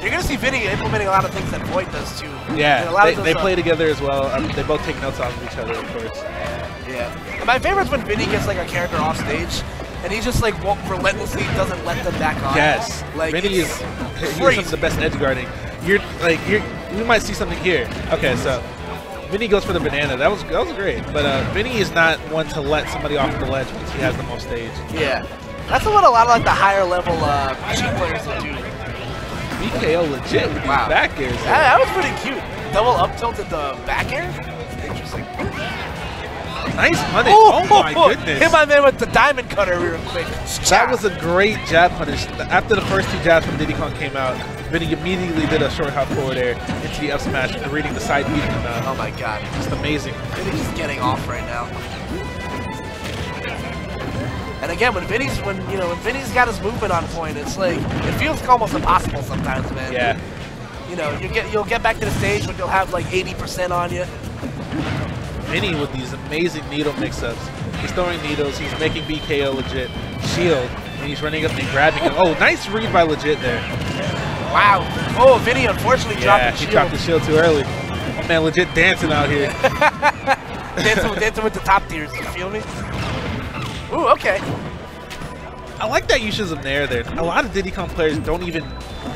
And you're going to see Vinnie implementing a lot of things that Void does too. Yeah, they, they uh, play together as well. Um, they both take notes off of each other, of course. Yeah. And my favorite is when Vinnie gets like a character off stage, and he just like relentlessly doesn't let them back on. Yes, Like Vinnie is he's some crazy. of the best edge guarding. You're like you're we might see something here. Okay, so Vinnie goes for the banana. That was that was great, but uh, Vinnie is not one to let somebody off the ledge once he has them on stage. Yeah. That's what a lot of like the higher level uh, players will do. BKO legit with these back airs. That, that was pretty cute. Double up tilted the back air. Interesting. Nice punish. Oh, my goodness. Hit my man with the diamond cutter real quick. That was a great jab punish. After the first two jabs from Diddy Kong came out, Vinnie immediately did a short hop forward air into the up smash, reading the side B out. Uh, oh my god. Just amazing. Vinnie's just getting off right now. Again, when Vinnie's when you know when Vinnie's got his movement on point, it's like it feels almost impossible sometimes, man. Yeah. You know, you get you'll get back to the stage when you'll have like 80% on you. Vinnie with these amazing needle mix-ups. He's throwing needles. He's making BKO legit. Shield. And he's running up and grabbing him. Oh, nice read by legit there. Wow. Oh, Vinnie unfortunately dropped Yeah, the he dropped the shield too early. Oh, man, legit dancing out here. dancing, dancing with the top tiers. You feel me? Ooh, okay. I like that you use of Nair there. A lot of Diddy Kong players don't even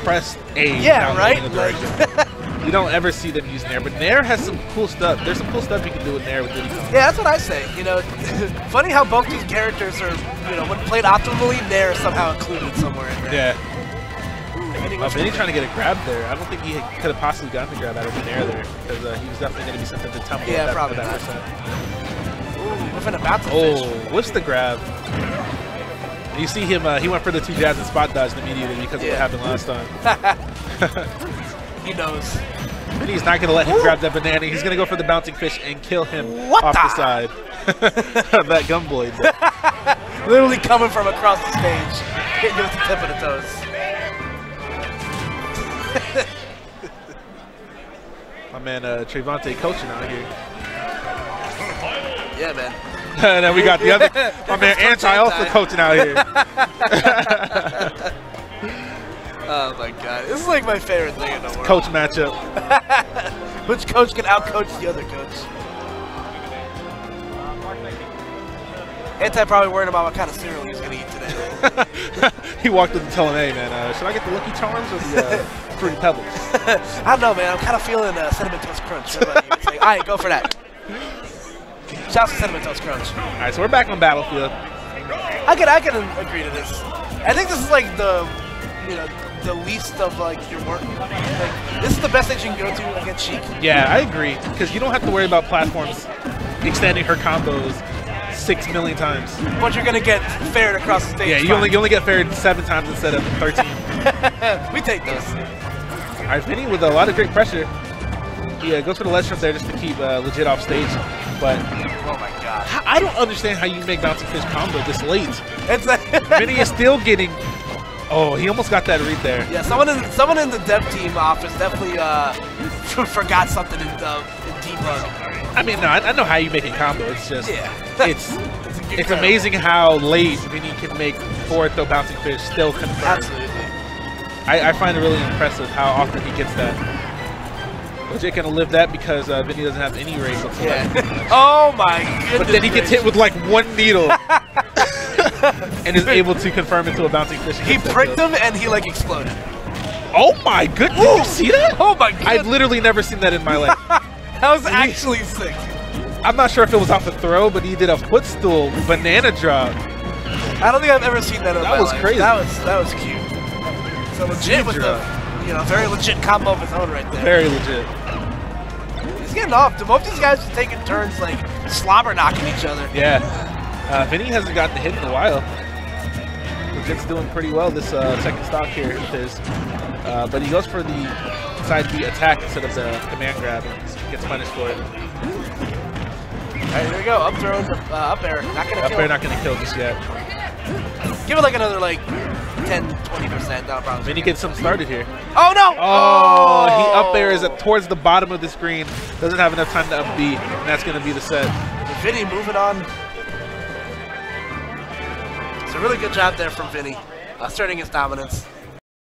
press A Yeah, right? knowing the direction. you don't ever see them use Nair, but Nair has some cool stuff. There's some cool stuff you can do with Nair with Diddy Kong. Yeah, that's what I say. You know, funny how both these characters are, you know, when played optimally, Nair is somehow included somewhere in there. Yeah. Ooh, Vinnie trying to get a grab there. I don't think he could have possibly gotten the grab out of the Nair there because uh, he was definitely going to be something to tumble Yeah, that, probably at that percent. Ooh, whiffing about to Oh, fish. what's the grab? You see him, uh, he went for the two jabs and spot dodged immediately because Yeah. of what happened last time. He knows. And he's not going to let him grab that banana. He's going to go for the bouncing fish and kill him What off the- the side. that gumboy. Literally coming from across the stage, hitting you with the tip of the toes. My man uh, Trevante coaching out here. Yeah, man. and then we got the other, my man Anti also coaching out here. Oh my god, this is like my favorite thing in the world. Coach matchup. Which coach can outcoach the other coach? Anti probably worried about what kind of cereal he's gonna eat today. he walked up and telling, hey man, uh, should I get the Lucky Charms or the uh, Fruity Pebbles? I don't know, man. I'm kind of feeling uh, cinnamon toast crunch. What about you? It's like, all right, go for that. Shouts to cinnamon toast crunch. All right, so we're back on Battlefield. I can I can agree to this. I think this is like the you know the least of like your work. Like this is the best that you can go to against Sheik. Yeah, I agree because you don't have to worry about platforms extending her combos six million times. But you're gonna get ferried across the stage. Yeah, you fine. only you only get fared seven times instead of thirteen. we take those. All right, Vinnie with a lot of great pressure. He uh, goes for the ledge jump there just to keep uh, legit off stage. But Oh my god. I don't understand how you make bouncing fish combo this late. It's Vinnie is still getting. Oh, he almost got that read there. yeah. Someone in someone in the dev team office definitely uh forgot something in, uh, in debug. I mean, no, I, I know how you make a combo. It's just, Yeah. it's it's amazing how late Vinnie can make forward throw bouncing fish still confirm. Absolutely. I, I find it really impressive how often he gets that. Legit gonna live that because uh, Vinnie doesn't have any rage whatsoever. Yeah. oh my goodness. But then he gets hit with like one needle and is able to confirm into a bouncing fish. He pricked him and he like exploded. Oh my goodness! Did you see that? Oh my god. I've literally never seen that in my life. that was actually sick. I'm not sure if it was off a throw, but he did a footstool banana drop. I don't think I've ever seen that in That my was life. crazy. That was that was cute. So legit with drop. the you know very legit combo of his own right there. Very legit. Getting off. Both these guys are taking turns like slobber knocking each other. Yeah. Uh, Vinnie hasn't gotten hit in a while. Legit's doing pretty well this uh, second stock here with his. Uh, but he goes for the side B attack instead of the command grab and gets punished for it. All right, here we go. Up throw, uh, up air. Not gonna Up kill. air not going to kill just yet. Give it like another like 10, 20 percent. That'll probably. Vinnie gets something started here. Oh no! Oh, he oh! up there is is up towards the bottom of the screen. Doesn't have enough time to up B, and that's going to be the set. Vinnie moving on. It's a really good job there from Vinnie, uh, asserting his dominance.